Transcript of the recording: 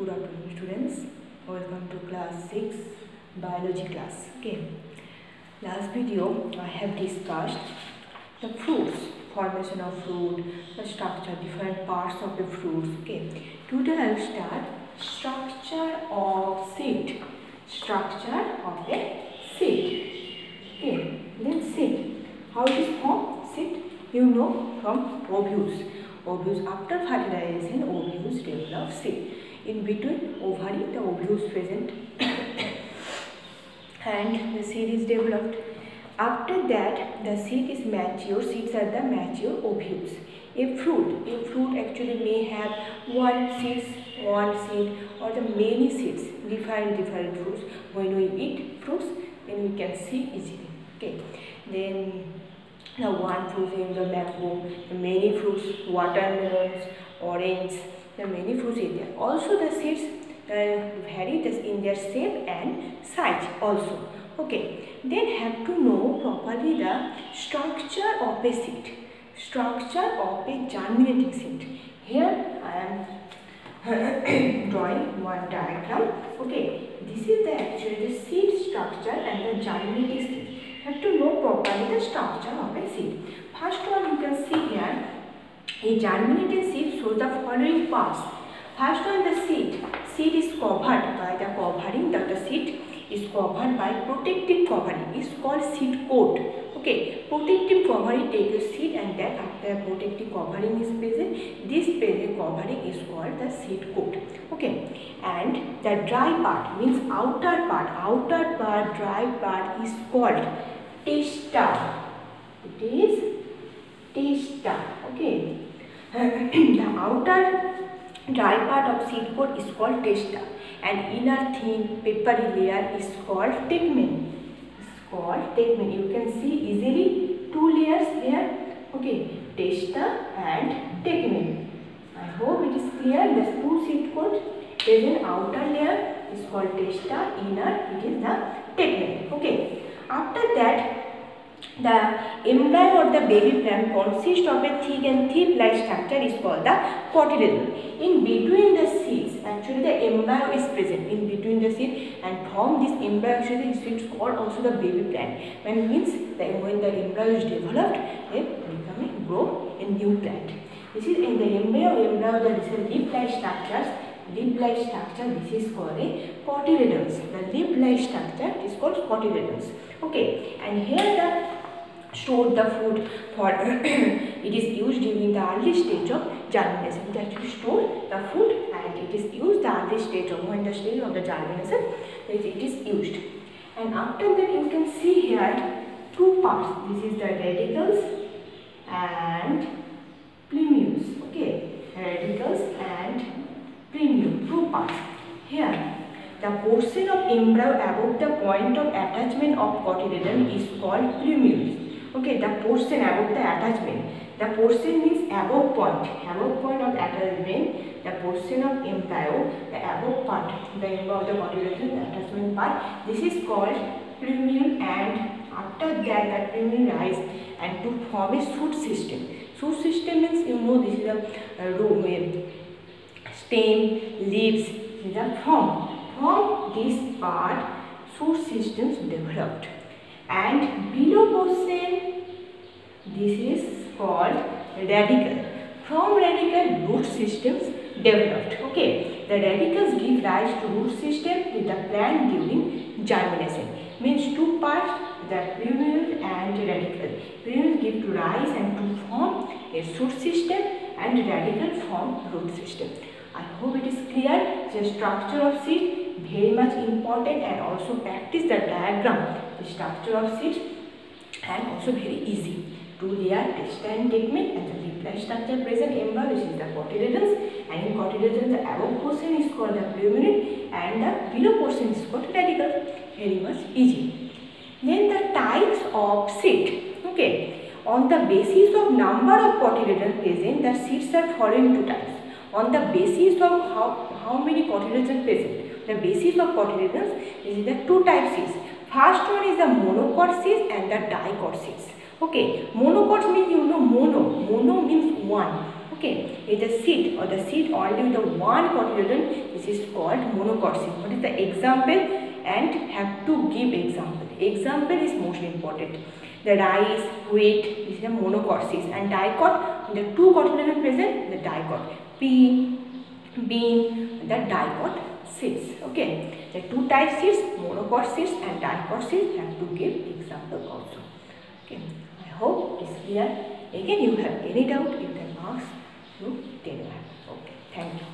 Good afternoon students. Welcome to class 6 biology class. Okay. Last video I have discussed the fruits, formation of fruit, the structure, different parts of the fruits. Okay. Today I will start structure of seed. Structure of a seed. Okay. Then seed. How it is formed? Seed you know from ovules. Ovules after fertilization ovules develop seed. In between ovary the ovules present and the seed is developed. After that the seed is mature, seeds are the mature ovules. A fruit, a fruit actually may have one seed, one seed or the many seeds, different different fruits. When we eat fruits then we can see easily. Okay. Then the one fruit in the mango, the many fruits, watermelons, orange, the many fruits in there. Also the seeds uh, vary in their shape and size also. Okay, then have to know properly the structure of a seed, structure of a germinating seed. Here I am drawing one diagram. Okay, this is the actually the seed structure and the germinating seed have to know properly the structure of a seed. First one you can see here, a germinated seed shows the following parts. First one the seed, seed is covered by the covering that the seed is covered by protective covering is called seed coat. Okay, protective covering take a seed and then after protective covering is present, this present covering is called the seed coat. Okay, and the dry part means outer part, outer part, dry part is called testa. It is testa. Okay, the outer dry part of seed coat is called testa and inner thin papery layer is called tegmen called tegmen. You can see easily two layers here. Okay, testa and tegmen. I hope it is clear. The two seed coat there is an outer layer is called testa, inner it is the tegmen. Okay. After that the embryo or the baby plant consists of a thick and thin-like structure is called the cotyledon. In between the seeds, actually the embryo is present in between the seed and from this embryo actually is called also the baby plant. When means that when the embryo is developed, they become grow a new plant. This is in the embryo, embryo is a leaf-like structures leaf-like structure this is called a cotyledons the lip-like structure is called cotyledons okay and here the stored the food for it is used during the early stage of germination. It actually store the food and it is used the early stage of when the stage of the germination. It is used. And after that you can see here two parts. This is the radicles and plumule. Okay radicles and plumule two parts here the portion of embryo above the point of attachment of cotyledon is called plumule okay the portion above the attachment. The portion means above point. Above point of attachment the portion of embryo the above part the embryo of the cotyledon the attachment part. This is called plumule and after that the plumule rise and to form a shoot system. Shoot system means you know this is a uh, room stem leaves these are formed from this part shoot systems developed. And below portion this is called radicle. from radicle, root systems developed. Okay the radicles give rise to root system with the plant during germination. Means two parts the plumule and radicle plumule give to rise and to form a shoot system and radicle form root system i hope it is clear. The structure of seed very much important and also practice the diagram. The structure of seed and also very easy. Two layer and tegmen and the leaf-like structure present embryo which is the cotyledons and in cotyledons the above portion is called the plumule and the below portion is called radicle very much easy. Then the types of seed okay. On the basis of number of cotyledons present the seeds are following two types on the basis of how how many cotyledons present the basis of cotyledons is the two type seeds first one is the monocot seeds and the dicot seeds okay monocot means you know mono mono means one Okay, in the seed or the seed only with the one cotyledon, this is called monocot seed. What is the example? And have to give example. Example is most important. The rice, wheat, this is a monocot seeds and dicot, the two cotyledon present. Pea, the dicot seeds. Okay, the two type seeds, monocot seeds and dicot seeds have to give example also. Okay, I hope it's clear. Again, you have any doubt, you can ask to Tenu. Okay, thank you.